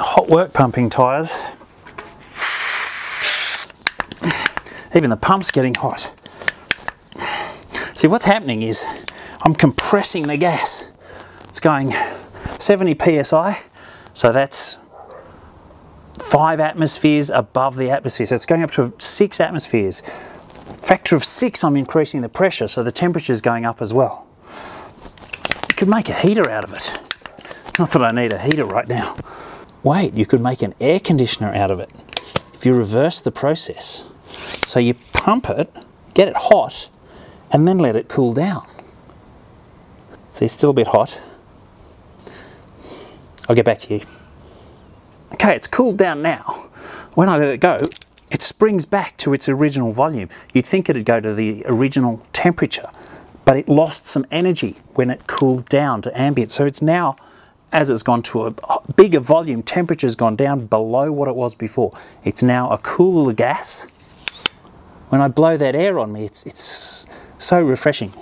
hot work pumping tyres. Even the pump's getting hot. See what's happening is I'm compressing the gas. It's going 70 psi, so that's five atmospheres above the atmosphere. So it's going up to six atmospheres. Factor of six, I'm increasing the pressure, so the temperature is going up as well. You could make a heater out of it. Not that I need a heater right now. Wait, you could make an air conditioner out of it if you reverse the process. So you pump it, get it hot, and then let it cool down. See, it's still a bit hot. I'll get back to you. Okay, it's cooled down now. When I let it go, it springs back to its original volume. You'd think it'd go to the original temperature, but it lost some energy when it cooled down to ambient. So it's now, as it's gone to a bigger volume, temperature's gone down below what it was before. It's now a cooler gas. When I blow that air on me, it's, it's so refreshing.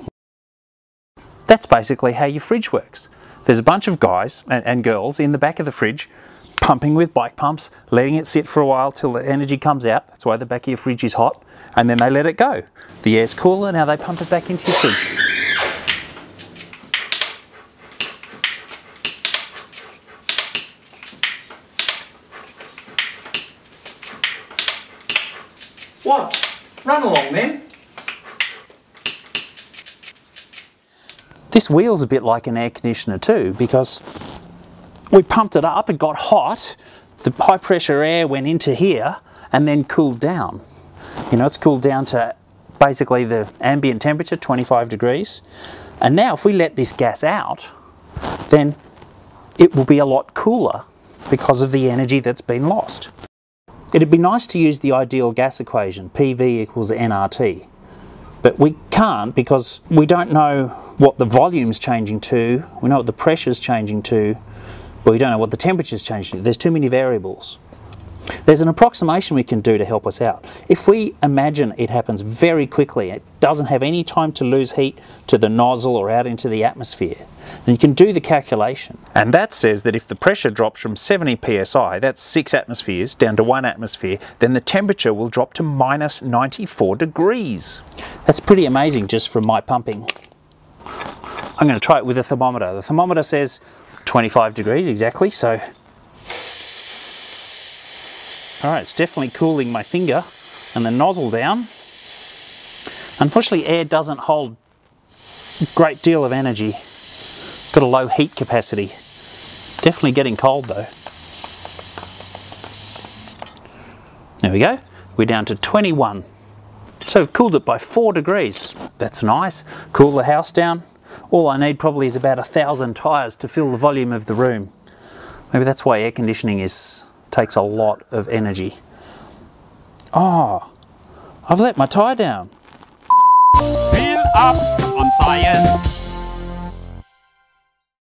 That's basically how your fridge works. There's a bunch of guys and, and girls in the back of the fridge pumping with bike pumps, letting it sit for a while till the energy comes out. That's why the back of your fridge is hot. And then they let it go. The air's cooler, now they pump it back into your fridge. What? Run along then. This wheel's a bit like an air conditioner too because we pumped it up, it got hot, the high pressure air went into here and then cooled down. You know, it's cooled down to basically the ambient temperature, 25 degrees. And now if we let this gas out, then it will be a lot cooler because of the energy that's been lost. It'd be nice to use the ideal gas equation, PV equals nRT. But we can't because we don't know what the volume's changing to, we know what the pressure's changing to, but we don't know what the temperature's changing to. There's too many variables. There's an approximation we can do to help us out. If we imagine it happens very quickly, it doesn't have any time to lose heat to the nozzle or out into the atmosphere, then you can do the calculation. And that says that if the pressure drops from 70 psi, that's 6 atmospheres, down to 1 atmosphere, then the temperature will drop to minus 94 degrees. That's pretty amazing just from my pumping. I'm going to try it with a thermometer. The thermometer says 25 degrees exactly, so Alright, it's definitely cooling my finger and the nozzle down. Unfortunately, air doesn't hold a great deal of energy. Got a low heat capacity. Definitely getting cold though. There we go. We're down to 21. So we've cooled it by four degrees. That's nice. Cool the house down. All I need probably is about a thousand tyres to fill the volume of the room. Maybe that's why air conditioning is takes a lot of energy. Oh, I've let my tie down. Phil Up On Science.